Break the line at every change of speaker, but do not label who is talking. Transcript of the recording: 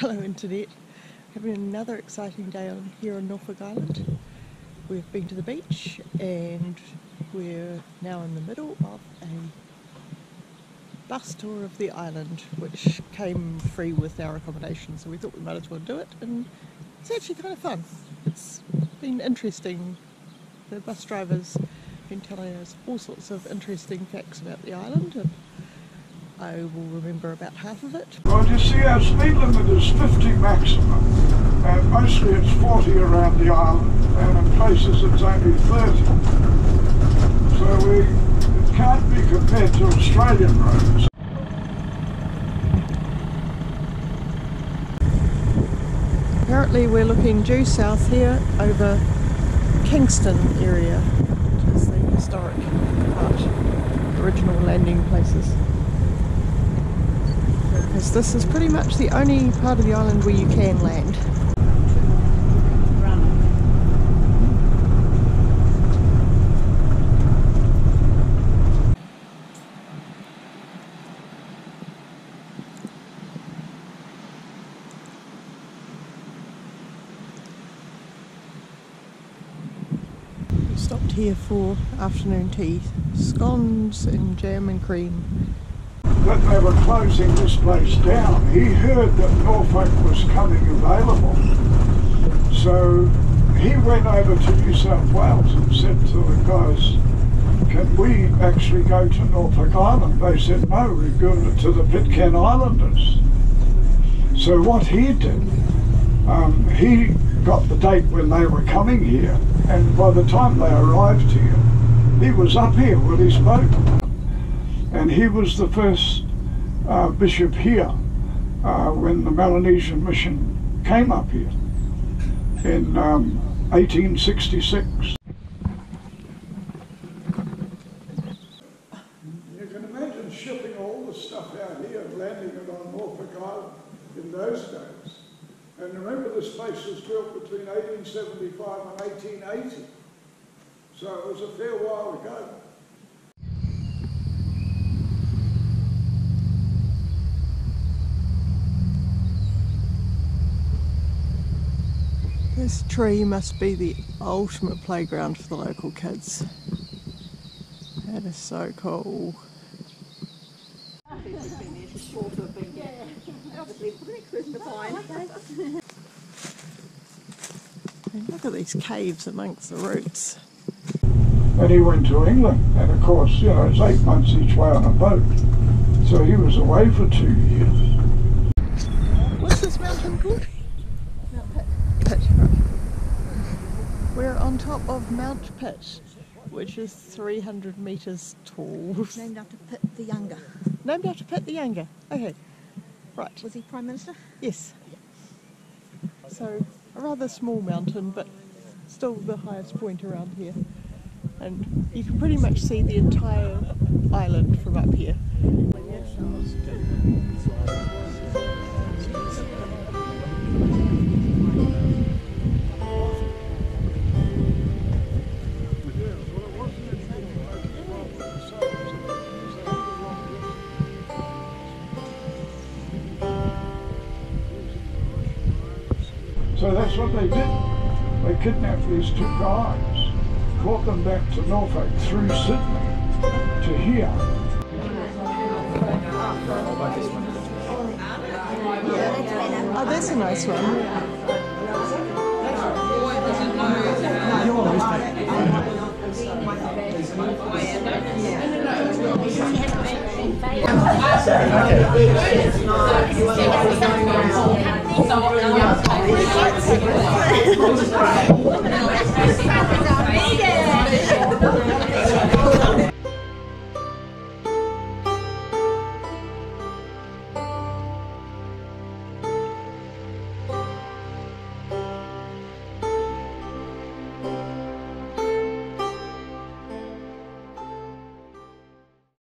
Hello Internet. Having another exciting day on here on Norfolk Island. We've been to the beach and we're now in the middle of a bus tour of the island which came free with our accommodation so we thought we might as well do it and it's actually kind of fun. It's been interesting. The bus drivers have been telling us all sorts of interesting facts about the island and I will remember about half of it.
Well, you see, our speed limit is 50 maximum, and mostly it's 40 around the island, and in places it's only 30. So we, it can't be compared to Australian roads.
Apparently we're looking due south here over Kingston area, which is the historic part, original landing places this is pretty much the only part of the island where you can land. We stopped here for afternoon tea. Scones and jam and cream
that they were closing this place down. He heard that Norfolk was coming available. So he went over to New South Wales and said to the guys, can we actually go to Norfolk Island? They said, no, we're going to the Pitcairn Islanders. So what he did, um, he got the date when they were coming here, and by the time they arrived here, he was up here with his boat and he was the first uh, bishop here uh, when the Melanesian mission came up here in um, 1866. You can imagine shipping all the stuff out here and landing it on Norfolk Island in those days. And remember this place was built between 1875 and 1880. So it was a fair while ago.
This tree must be the ultimate playground for the local kids. That is so cool. And look at these caves amongst the roots.
And he went to England, and of course, you know, it's eight months each way on a boat. So he was away for two years.
What's this mountain called? We're on top of Mount Pitt, which is 300 metres tall.
Named after Pitt the Younger.
Named after Pitt the Younger. Okay, right.
Was he Prime Minister?
Yes. So, a rather small mountain, but still the highest point around here. And you can pretty much see the entire island from up here.
So that's what they did. They kidnapped these two guys, brought them back to Norfolk through Sydney to here.
Oh, that's a nice one.
Okay.